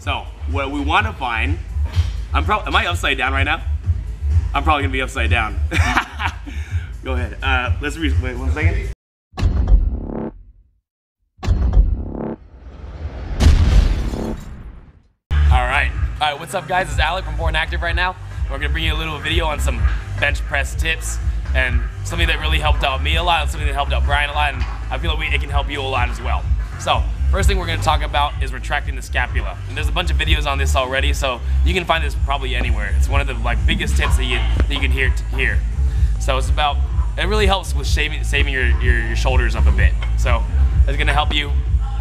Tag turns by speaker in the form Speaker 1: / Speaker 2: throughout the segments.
Speaker 1: So what we want to find, I'm probably, am I upside down right now? I'm probably gonna be upside down. Go ahead. Uh, let's re- wait one second. All right. All right, what's up guys? It's Alec from Bourn Active right now. We're gonna bring you a little video on some bench press tips and something that really helped out me a lot and something that helped out Brian a lot and I feel like it can help you a lot as well. So, first thing we're gonna talk about is retracting the scapula. And there's a bunch of videos on this already, so you can find this probably anywhere. It's one of the like biggest tips that you, that you can hear here. So it's about, it really helps with saving, saving your, your, your shoulders up a bit. So it's gonna help you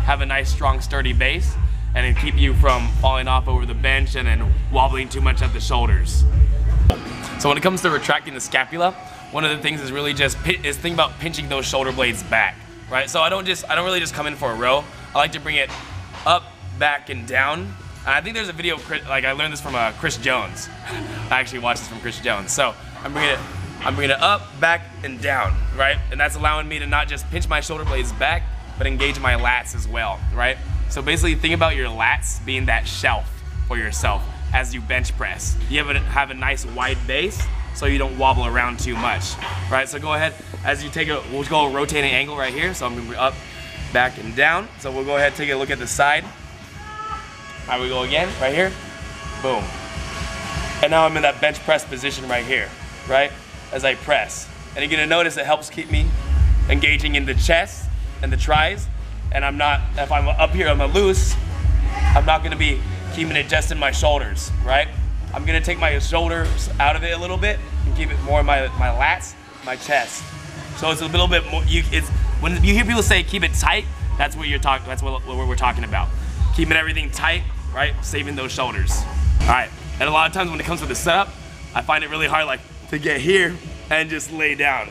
Speaker 1: have a nice, strong, sturdy base and keep you from falling off over the bench and then wobbling too much at the shoulders. So when it comes to retracting the scapula, one of the things is really just is think about pinching those shoulder blades back, right? So I don't just I don't really just come in for a row. I like to bring it up, back, and down. I think there's a video like I learned this from uh, Chris Jones. I actually watched this from Chris Jones. So I'm bringing it I'm bringing it up, back, and down, right? And that's allowing me to not just pinch my shoulder blades back, but engage my lats as well, right? So basically think about your lats being that shelf for yourself as you bench press. You have a, have a nice wide base so you don't wobble around too much, right? So go ahead, as you take a, we'll go a rotating angle right here. So I'm gonna be up, back, and down. So we'll go ahead, take a look at the side. Right, we go again, right here, boom. And now I'm in that bench press position right here, right? As I press. And you're gonna notice it helps keep me engaging in the chest and the tries and I'm not, if I'm up here, I'm loose, I'm not gonna be keeping it just in my shoulders, right? I'm gonna take my shoulders out of it a little bit and keep it more in my, my lats, my chest. So it's a little bit more, you, it's, when you hear people say keep it tight, that's what you're talking, that's what, what we're talking about. Keeping everything tight, right? Saving those shoulders. All right, and a lot of times when it comes to the setup, I find it really hard like to get here and just lay down.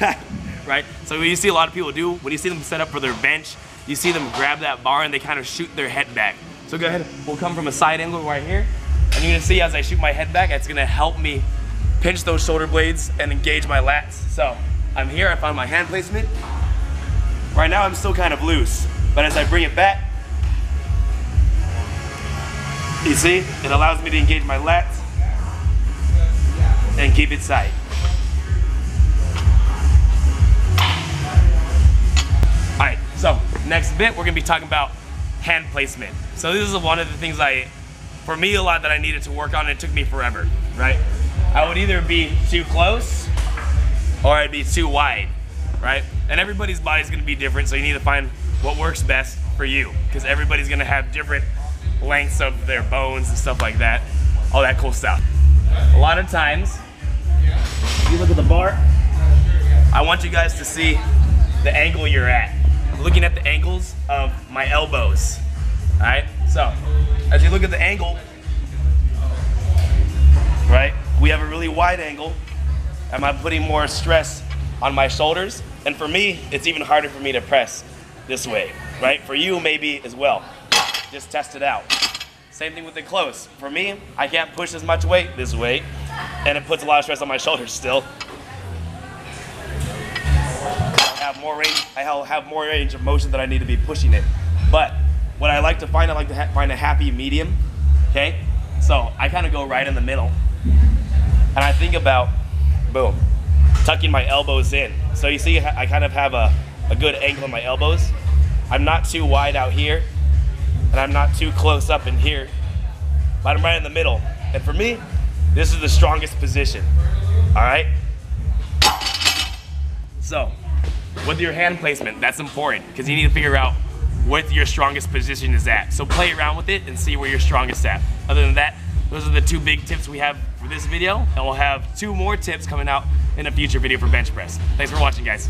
Speaker 1: right? So what you see a lot of people do, when you see them set up for their bench, you see them grab that bar and they kind of shoot their head back. So go ahead, we'll come from a side angle right here, and you're gonna see as I shoot my head back, it's gonna help me pinch those shoulder blades and engage my lats. So I'm here, I found my hand placement. Right now I'm still kind of loose, but as I bring it back, you see, it allows me to engage my lats and keep it tight. All right, so next bit, we're gonna be talking about hand placement. So this is one of the things I, for me, a lot that I needed to work on. It took me forever, right? I would either be too close or I'd be too wide, right? And everybody's body's gonna be different, so you need to find what works best for you, because everybody's gonna have different lengths of their bones and stuff like that, all that cool stuff. A lot of times, you look at the bar, I want you guys to see the angle you're at looking at the angles of my elbows. All right, so as you look at the angle, right, we have a really wide angle. Am I putting more stress on my shoulders? And for me, it's even harder for me to press this way, right? For you, maybe as well. Just test it out. Same thing with the close. For me, I can't push as much weight this way, and it puts a lot of stress on my shoulders still. I have more range. I have more range of motion that I need to be pushing it. But what I like to find, I like to find a happy medium. Okay, so I kind of go right in the middle, and I think about, boom, tucking my elbows in. So you see, I kind of have a, a good angle in my elbows. I'm not too wide out here, and I'm not too close up in here, but I'm right in the middle. And for me, this is the strongest position. All right. So with your hand placement, that's important because you need to figure out what your strongest position is at. So play around with it and see where you're strongest at. Other than that, those are the two big tips we have for this video. And we'll have two more tips coming out in a future video for bench press. Thanks for watching, guys.